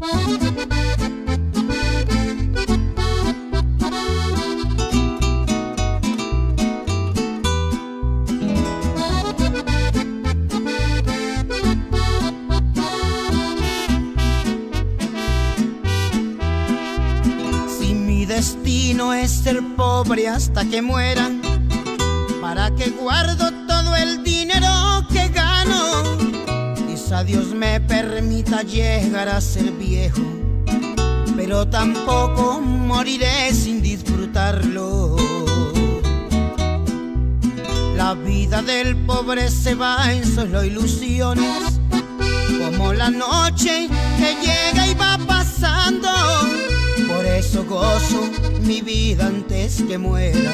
Si mi destino es ser pobre hasta que muera, ¿para qué guardo Dios me permita llegar a ser viejo, pero tampoco moriré sin disfrutarlo. La vida del pobre se va en solo ilusiones, como la noche que llega y va pasando. Por eso gozo mi vida antes que muera.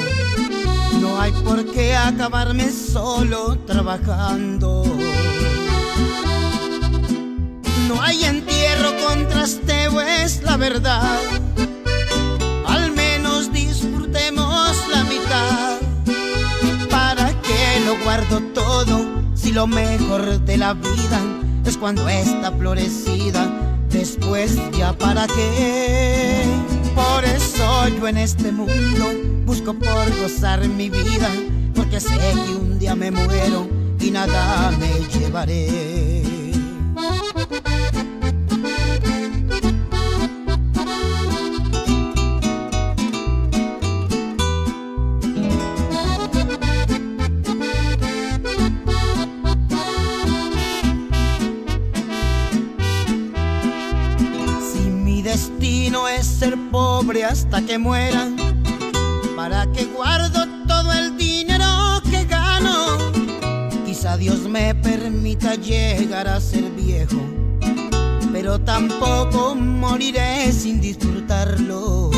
No hay por qué acabarme solo trabajando. Hay entierro con trasteo, es la verdad. Al menos disfrutemos la mitad. ¿Para qué lo guardo todo si lo mejor de la vida es cuando está florecida? Después ya para qué. Por eso yo en este mundo busco por gozar mi vida, porque sé que un día me muero y nada me llevaré. Destino es ser pobre hasta que muera, ¿para qué guardo todo el dinero que gano? Quizá Dios me permita llegar a ser viejo, pero tampoco moriré sin disfrutarlo.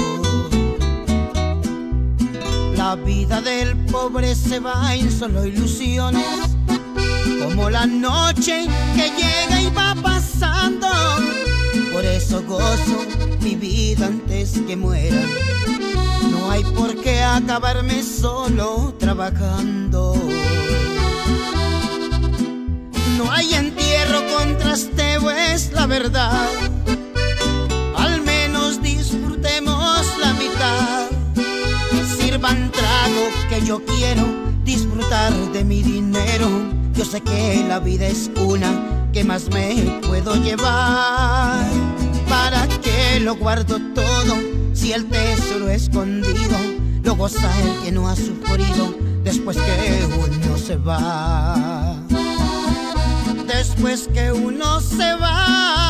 La vida del pobre se va en solo ilusiones, como la noche que llega y va. Antes que muera. No hay por qué acabarme solo trabajando. No hay entierro con trasteo, es la verdad. Al menos disfrutemos la mitad. Sirvan trago que yo quiero disfrutar de mi dinero. Yo sé que la vida es una que más me puedo llevar. ¿Para qué lo guardo todo si el tesoro escondido lo goza el que no ha sufrido después que uno se va? Después que uno se va.